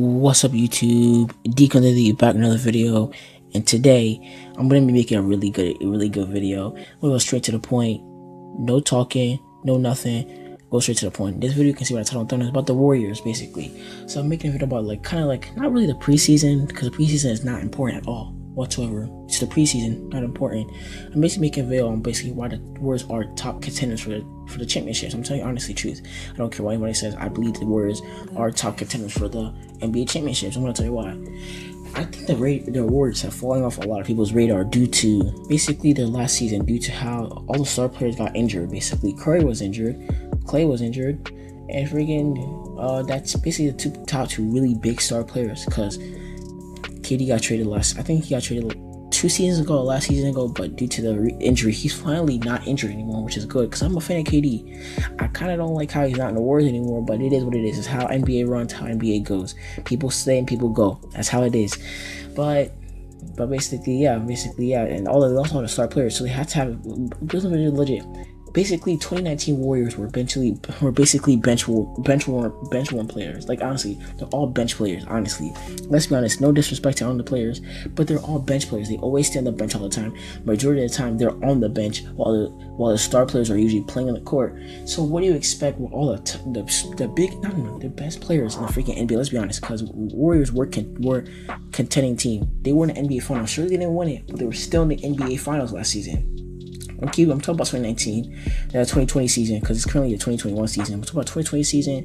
What's up YouTube? Deacon the back another video and today I'm gonna be making a really good a really good video. We'll go straight to the point. No talking, no nothing. Go straight to the point. This video you can see what I title on is about the Warriors basically. So I'm making a video about like kinda like not really the preseason because the preseason is not important at all whatsoever. It's the preseason, not important. I'm basically making a video on basically why the Warriors are top contenders for the for the championships. I'm telling you honestly truth. I don't care what anybody says. I believe the Warriors are top contenders for the NBA championships. I'm gonna tell you why. I think the rate the awards have fallen off a lot of people's radar due to basically their last season, due to how all the star players got injured. Basically, Curry was injured, Clay was injured, and freaking uh, that's basically the two top two really big star players. Because KD got traded last. I think he got traded two seasons ago, last season ago, but due to the re- injury, he's finally not injured anymore, which is good because I'm a fan of KD. I kind of don't like how he's not in the wars anymore, but it is what it is. It's how NBA runs, how NBA goes. People stay and people go. That's how it is. But but basically, yeah, basically, yeah, and all the also the star players, so they had to have doesn't really legit basically 2019 Warriors were eventually were basically bench bench bench warm players. Like honestly, they're all bench players. Honestly, let's be honest. No disrespect to all the players, but they're all bench players. They always stay on the bench all the time. Majority of the time, they're on the bench while the while the star players are usually playing on the court. So what do you expect with all the t- the, the big not even the best players in the freaking NBA? Let's be honest, because Warriors were con- were contending team. They were in the NBA Finals. Sure, they didn't win it, but they were still in the NBA Finals last season. I'm keep, I'm talking about 2019, the uh, 2020 season, because it's currently the 2021 season. I'm talking about 2020 season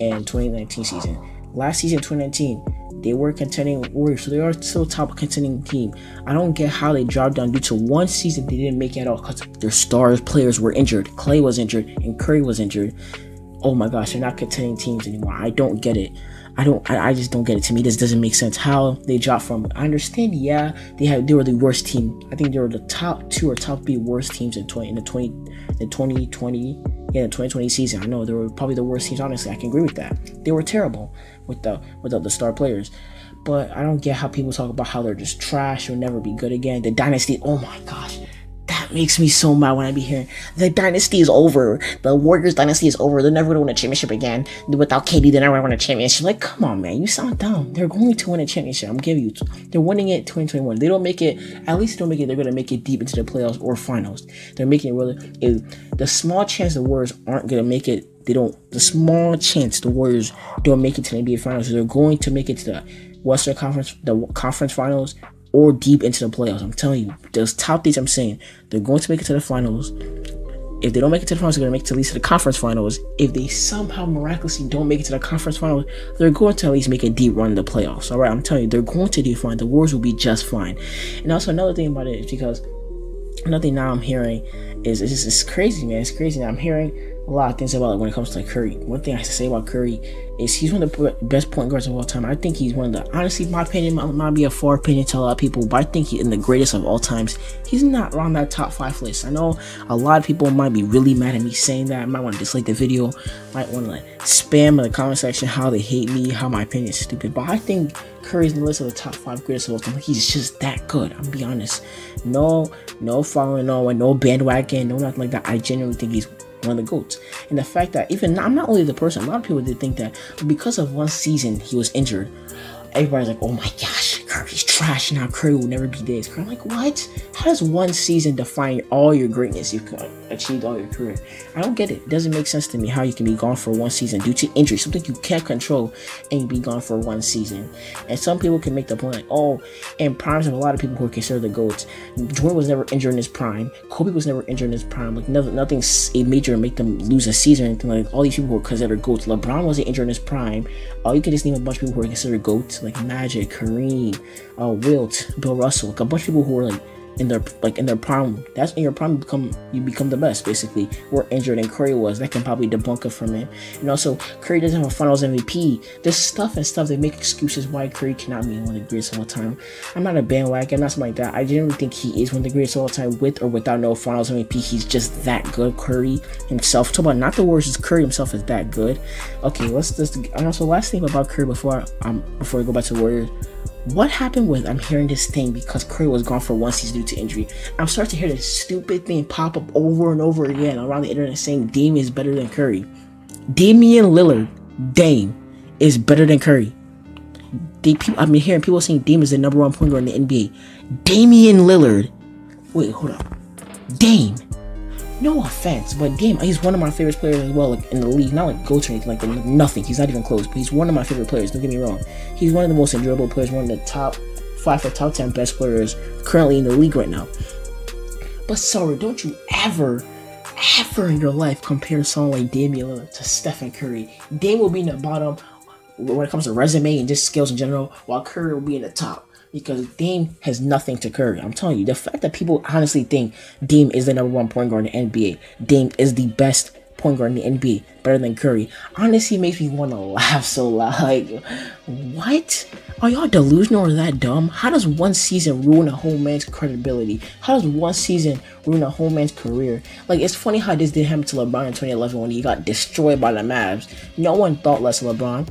and 2019 season. Last season, 2019, they were contending Warriors, so they are still top contending team. I don't get how they dropped down due to one season they didn't make it at all because their stars players were injured. Clay was injured and Curry was injured. Oh my gosh, they're not contending teams anymore. I don't get it. I don't I, I, just don't get it. To me, this doesn't make sense. How they dropped from I understand, yeah, they had they were the worst team. I think they were the top two or top three worst teams in twenty in the twenty the twenty twenty yeah, the 2020 season. I know they were probably the worst teams, honestly. I can agree with that. They were terrible with the without the star players. But I don't get how people talk about how they're just trash or never be good again. The dynasty, oh my gosh makes me so mad when I be hearing the dynasty is over. The Warriors dynasty is over. They're never gonna win a championship again. Without KD, they're never gonna win a championship. Like, come on, man, you sound dumb. They're going to win a championship. I'm giving you. They're winning it 2021. They don't make it. At least they don't make it. They're gonna make it deep into the playoffs or finals. They're making it really. The small chance the Warriors aren't gonna make it. They don't. The small chance the Warriors don't make it to the NBA Finals. They're going to make it to the Western Conference, the conference finals, or deep into the playoffs. I'm telling you, those top teams I'm saying, they're going to make it to the finals. If they don't make it to the finals, they're going to make it to at least to the conference finals. If they somehow miraculously don't make it to the conference finals, they're going to at least make a deep run in the playoffs. All right, I'm telling you, they're going to do fine. The Warriors will be just fine. And also another thing about it is because another thing now I'm hearing is it's it's crazy, man. It's crazy. I'm hearing a lot of things about it when it comes to Curry. One thing I have to say about Curry is he's one of the best point guards of all time. I think he's one of the honestly, my opinion might, might be a far opinion to a lot of people, but I think he's in the greatest of all times. He's not on that top five list. I know a lot of people might be really mad at me saying that. I might want to dislike the video, might want to like spam in the comment section how they hate me, how my opinion is stupid. But I think Curry's in the list of the top five greatest of all time. He's just that good. I'm be honest. No, no following, no, no bandwagon, no nothing like that. I genuinely think he's one of the goats. And the fact that even I'm not only the person, a lot of people did think that because of one season he was injured, everybody's like, oh my gosh, Curry's trash now. Curry will never be this. I'm like, what? How does one season define all your greatness you've achieved all your career? I don't get it. It doesn't make sense to me how you can be gone for one season due to injury, something you can't control, and you be gone for one season. And some people can make the point like, oh, in primes of a lot of people who are considered the GOATs, Jordan was never injured in his prime. Kobe was never injured in his prime. Like, nothing, nothing's a major make them lose a season or anything like all these people who are considered GOATs. LeBron wasn't injured in his prime. Oh, you can just name a bunch of people who are considered GOATs, like Magic, Kareem, uh, Wilt, Bill Russell, like a bunch of people who are like in their like in their prime. That's in your prime become you become the best basically. We're injured and Curry was. That can probably debunk it from him. And also Curry doesn't have a finals MVP. There's stuff and stuff they make excuses why Curry cannot be one of the greatest of all time. I'm not a bandwagon, not something like that. I genuinely think he is one of the greatest of all time with or without no finals MVP. He's just that good. Curry himself. Talk about not the worst, just Curry himself is that good. Okay, let's just and also last thing about Curry before um before we go back to Warriors what happened with I'm hearing this thing because Curry was gone for one season due to injury. I'm starting to hear this stupid thing pop up over and over again around the internet saying Dame is better than Curry. Damian Lillard, Dame, is better than Curry. they, people, I've been hearing people saying Dame is the number one point guard in the NBA. Damian Lillard. Wait, hold up. Dame. No offense, but Dame, he's one of my favorite players as well, like in the league. Not like go to anything, like nothing. He's not even close, but he's one of my favorite players. Don't get me wrong. He's one of the most enjoyable players, one of the top five or top ten best players currently in the league right now. But sorry, don't you ever, ever in your life compare someone like Damian Lillard to Stephen Curry. Dame will be in the bottom when it comes to resume and just skills in general, while Curry will be in the top because Dame has nothing to Curry. I'm telling you, the fact that people honestly think Dame is the number one point guard in the NBA, Dame is the best point guard in the NBA, better than Curry, honestly makes me want to laugh so loud. Like, what? Are y'all delusional or that dumb? How does one season ruin a whole man's credibility? How does one season ruin a whole man's career? Like, it's funny how this did happen to LeBron in 2011 when he got destroyed by the Mavs. No one thought less of LeBron.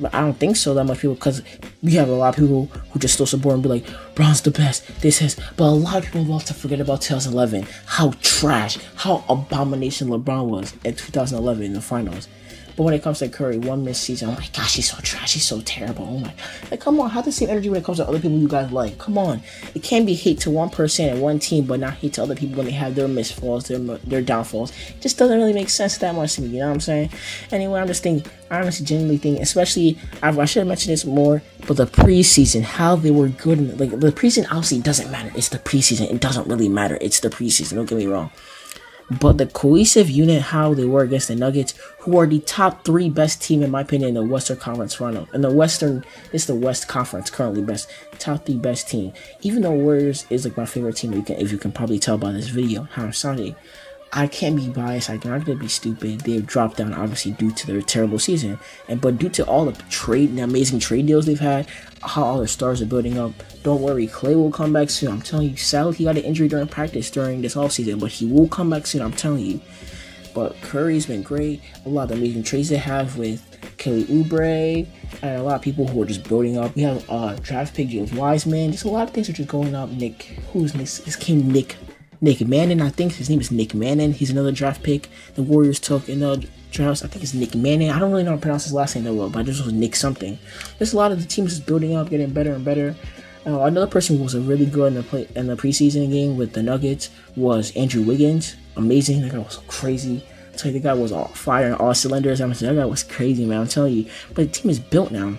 But I don't think so that much people because we have a lot of people who just still support and be like, Bron's the best. This is, but a lot of people love to forget about 2011, how trash, how abomination LeBron was in 2011 in the finals. But when it comes to Curry, one missed season, oh my gosh, he's so trash, he's so terrible. Oh my, like come on, have the same energy when it comes to other people you guys like. Come on, it can't be hate to one person and one team, but not hate to other people when they have their misfalls, their their downfalls. It just doesn't really make sense that much to me. You know what I'm saying? Anyway, I'm just thinking, I honestly, genuinely think, especially I've, I should have mentioned this more, but the preseason, how they were good, in, like the preseason obviously doesn't matter. It's the preseason. It doesn't really matter. It's the preseason. Don't get me wrong. But the cohesive unit, how they were against the Nuggets, who are the top three best team in my opinion in the Western Conference final. In the Western, it's the West Conference currently best, top three best team. Even though Warriors is like my favorite team, if you can probably tell by this video, how I'm sounding. I can't be biased. I'm not gonna be stupid. They've dropped down obviously due to their terrible season, and but due to all the trade, the amazing trade deals they've had, how all their stars are building up. Don't worry, Clay will come back soon. I'm telling you. Sadly, he got an injury during practice during this offseason, but he will come back soon. I'm telling you. But Curry's been great. A lot of amazing trades they have with Kelly Oubre and a lot of people who are just building up. We have uh, draft pick James Wiseman. Just a lot of things are just going up. Nick, who's this? This came Nick Nick Mannion, I think his name is Nick Mannion. He's another draft pick the Warriors took in the draft. I think it's Nick Mannion. I don't really know how to pronounce his last name that well, but I just was Nick something. There's a lot of the teams just building up, getting better and better. Uh, another person who was really good in the play in the preseason game with the Nuggets was Andrew Wiggins. Amazing. That guy was crazy. I tell you, the guy was all fire and all cylinders. I'm saying that guy was crazy, man. I'm telling you. But the team is built now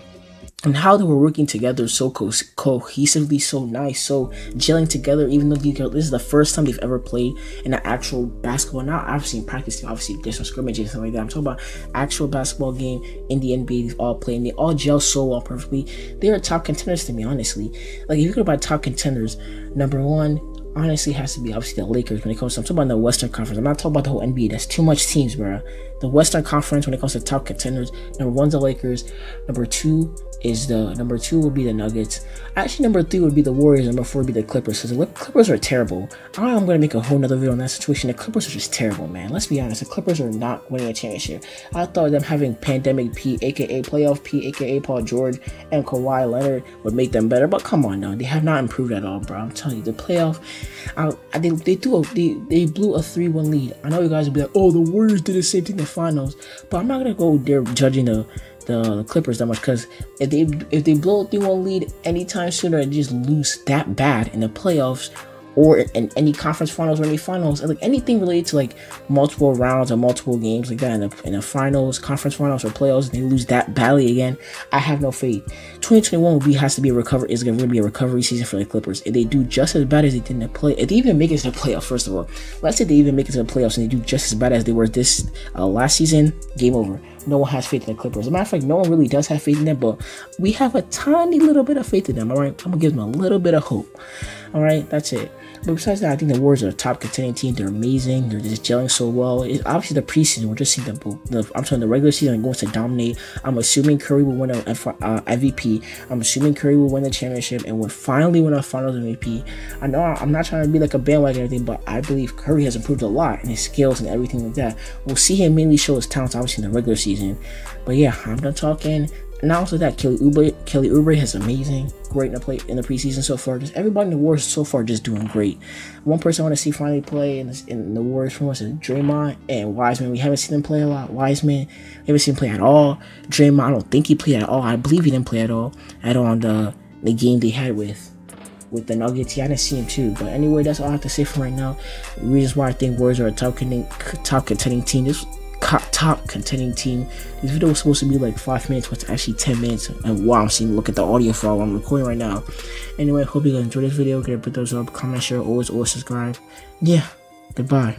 and how they were working together so co- cohesively, so nice, so gelling together. Even though this is the first time they've ever played in an actual basketball. Not obviously in practice, obviously there's some scrimmages and stuff like that. I'm talking about actual basketball game in the NBA. They've all played and they all gel so well perfectly. They are top contenders to me, honestly. Like if you go about top contenders, number one, honestly has to be obviously the Lakers when it comes to I'm talking about the Western Conference. I'm not talking about the whole NBA. That's too much teams, bro. The Western Conference when it comes to top contenders, number one's the Lakers, number two is the number two would be the Nuggets. Actually, number three would be the Warriors. Number four would be the Clippers. Because the Clippers are terrible. I'm gonna make a whole nother video on that situation. The Clippers are just terrible, man. Let's be honest. The Clippers are not winning a championship. I thought them having pandemic P, aka playoff P, aka Paul George and Kawhi Leonard would make them better. But come on, now they have not improved at all, bro. I'm telling you, the playoff. I, I they they threw a, they they blew a three one lead. I know you guys will be like, oh, the Warriors did the same thing in the finals, but I'm not gonna go there judging the the Clippers that much because if they if they blow a 3-1 lead anytime sooner and just lose that bad in the playoffs or in any conference finals or any finals, like anything related to like multiple rounds or multiple games like that in the, in the finals, conference finals or playoffs, and they lose that badly again. I have no faith. 2021 will be has to be a recovery. Is going to be a recovery season for the Clippers. If they do just as bad as they did in the play, if they even make it to the playoffs, first of all, let's say they even make it to the playoffs and they do just as bad as they were this uh, last season, game over no one has faith in the Clippers. As a matter of fact, no one really does have faith in them, but we have a tiny little bit of faith in them. All right, I'm gonna give them a little bit of hope. All right, that's it. But besides that, I think the Warriors are a top contending team. They're amazing. They're just gelling so well. It's obviously the preseason. We're just seeing the, the I'm saying the regular season going to dominate. I'm assuming Curry will win a uh, MVP. I'm assuming Curry will win the championship and will finally win a Finals MVP. I know I'm not trying to be like a bandwagon or anything, but I believe Curry has improved a lot in his skills and everything like that. We'll see him mainly show his talents obviously in the regular season. But yeah, I'm done talking. Not also that Kelly Oubre, Kelly Oubre has amazing, great in the play in the preseason so far. Just everybody in the Warriors so far just doing great. One person I want to see finally play in, this, in the Warriors from us is Draymond and Wiseman. We haven't seen them play a lot. Wiseman, we haven't seen him play at all. Draymond, I don't think he played at all. I believe he didn't play at all at all on the the game they had with with the Nuggets. Yeah, I didn't see him too. But anyway, that's all I have to say for right now. The reasons why I think Warriors are a top contending top contending team. This top contending team. This video was supposed to be like five minutes, but it's actually ten minutes. And wow, I'm seeing look at the audio file I'm recording right now. Anyway, hope you guys enjoyed this video. Get a put those up, comment, share, always, always subscribe. Yeah, goodbye.